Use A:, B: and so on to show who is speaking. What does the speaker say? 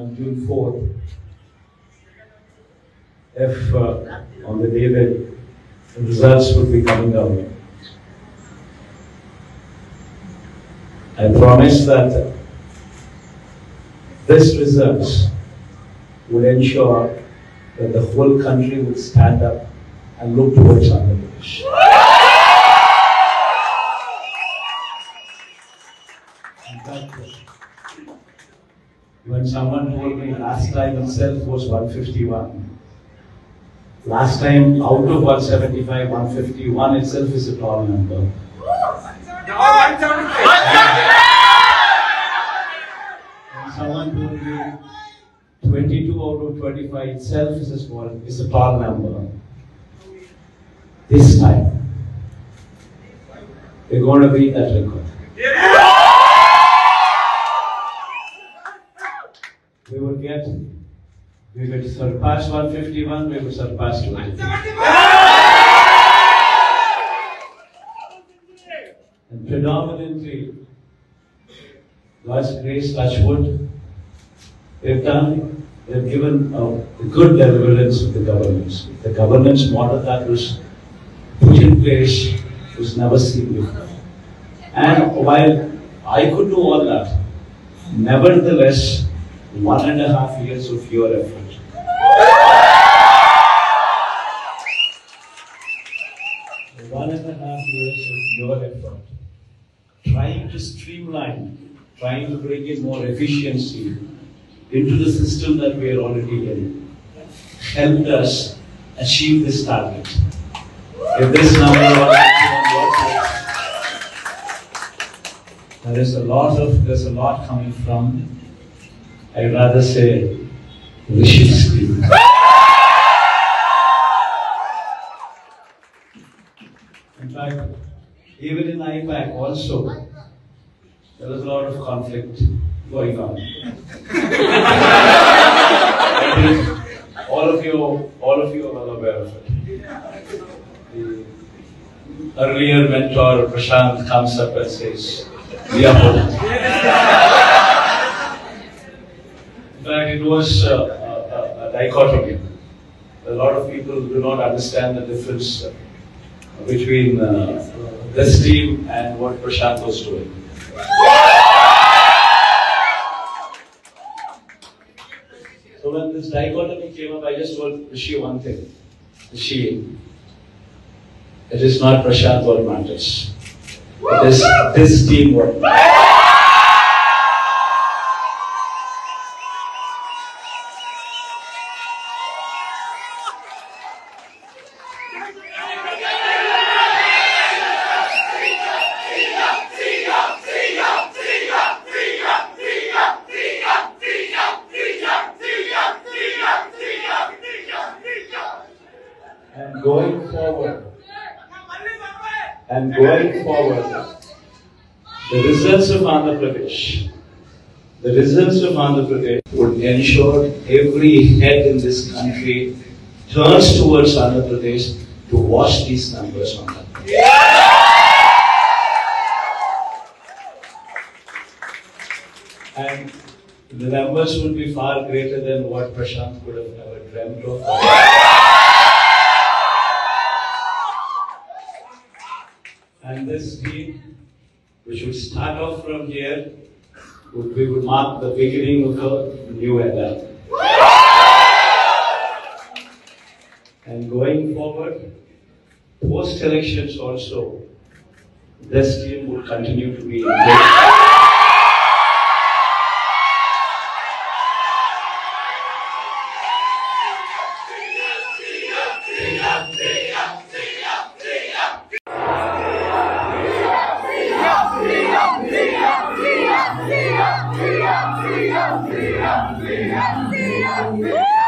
A: on June 4th, if uh, on the day that the results would be coming out, I promise that this results would ensure that the whole country would stand up and look towards Andhra Pradesh. In fact, when someone told me last time itself was 151, last time out of 175, 151 itself is a tall number. Someone told me 22 out of 25 itself is a small, is a tall number. This time, we're going to beat that record. We will get, we will surpass 151, we will surpass 22. And predominantly, God's grace, Touchwood, they've done, they've given a good deliverance of the governance. The governance model that was put in place was never seen before. And while I could do all that, nevertheless, one and a half years of your effort. One and a half years of your effort, trying to streamline, trying to bring in more efficiency into the system that we are already in, helped us achieve this target. If this number there is a lot of, there's a lot coming from, I'd rather say, Rishi's team. In fact, even in IPAC also, there was a lot of conflict going on. All of you, all of you are well aware of it. The earlier mentor Prashant comes up and says, "We are both." In fact, it was uh, a, a, a dichotomy. A lot of people do not understand the difference between uh, this team and what Prashant was doing. So when this dichotomy came up, I just told Rishi one thing. Rishi, it is not Prashant what matters. It is this team what matters. Forward, and going forward, the results of Andhra Pradesh, the results of Andhra Pradesh would ensure every head in this country turns towards Andhra Pradesh to watch these numbers on that. And the numbers would be far greater than what Prashant could have ever dreamt of. And this team, which would start off from here, would, we would mark the beginning of a new era. And going forward, post elections also, this team would continue to be engaged. Cia, Cia, Cia, Cia.